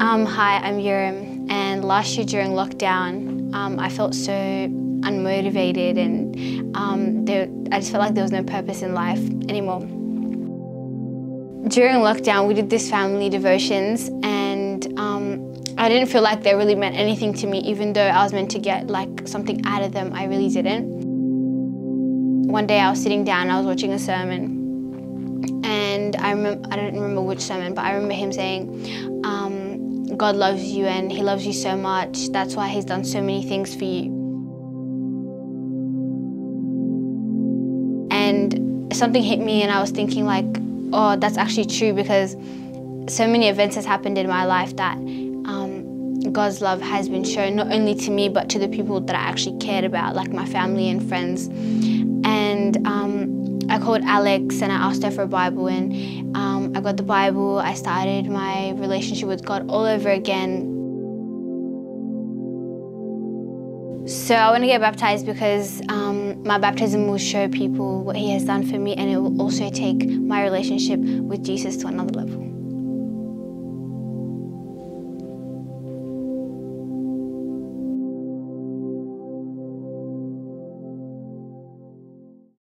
Um, hi, I'm Urim, and last year during lockdown, um, I felt so unmotivated and um, there, I just felt like there was no purpose in life anymore. During lockdown, we did this family devotions and um, I didn't feel like they really meant anything to me, even though I was meant to get like something out of them, I really didn't. One day I was sitting down, I was watching a sermon, and I remember, I don't remember which sermon, but I remember him saying, God loves you and He loves you so much. That's why He's done so many things for you. And something hit me, and I was thinking, like, oh, that's actually true because so many events has happened in my life that um, God's love has been shown not only to me but to the people that I actually cared about, like my family and friends. Called Alex and I asked her for a Bible, and um, I got the Bible, I started my relationship with God all over again. So I want to get baptized because um, my baptism will show people what he has done for me and it will also take my relationship with Jesus to another level.